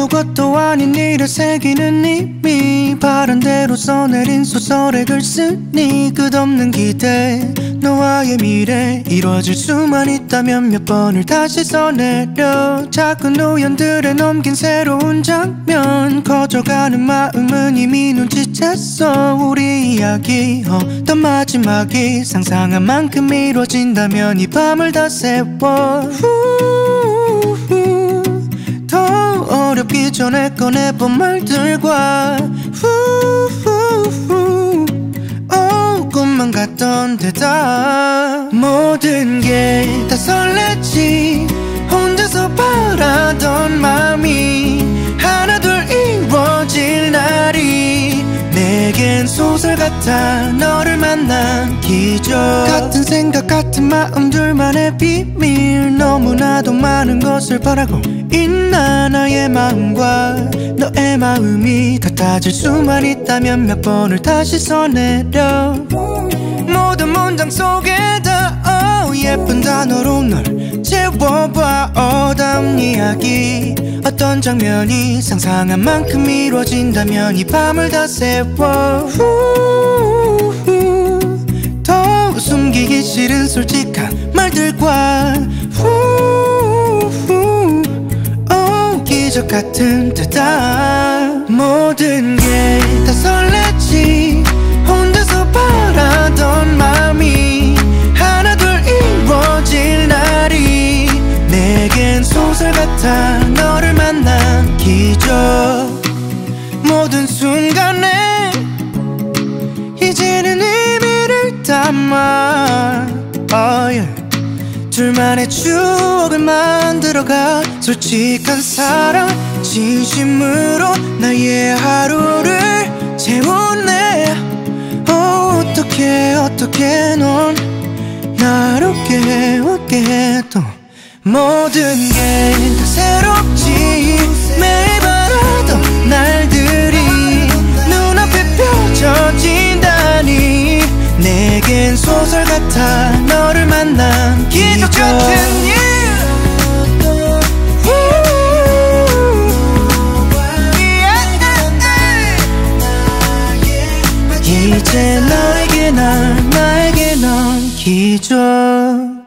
아무것도 아닌 일을 새기는 이미 바른대로 써내린 소설의 글 쓰니 끝없는 기대 너와의 미래 이루어질 수만 있다면 몇 번을 다시 써내려. 작은 우연들에 넘긴 새로운 장면 커져가는 마음은 이미 눈치챘어. 우리 이야기 어떤 마지막이 상상한 만큼 이루어진다면 이 밤을 다 세워. 더 어렵기 전에 꺼내본 말들과 후후후. 오 꿈만 같던 데다 모든 게 다 설레지 소설 같아. 너를 만난 기적. 같은 생각 같은 마음 둘만의 비밀. 너무나도 많은 것을 바라고 있나 나의 마음과 너의 마음이 같아질 수만 있다면 몇 번을 다시 써내려. 모든 문장 속에 다 oh, 예쁜 단어로 널 채워봐. 어다운 이야기 어떤 장면이 상상한 만큼 이루어진다면 이 밤을 다 세워. 더 숨기기 싫은 솔직한 말들과. 오, 기적 같은 때다 모든 게 다 설레지 혼자서 바라던 마음이 하나 둘 이루어질 날이 내겐 소설 같아 너를 기적 모든 순간에 이제는 의미를 담아. Oh, yeah. 둘만의 추억을 만들어가 솔직한 사랑 진심으로 나의 하루를 채우네 oh, 어떻게 어떻게 넌해 웃게 해도 모든 게 다 새롭지 매일 바라던 날들이 눈앞에 펼쳐진다니 내겐 소설 같아 너를 만난 기적 같은 일. 이제 너에게 난 나에게 넌 기적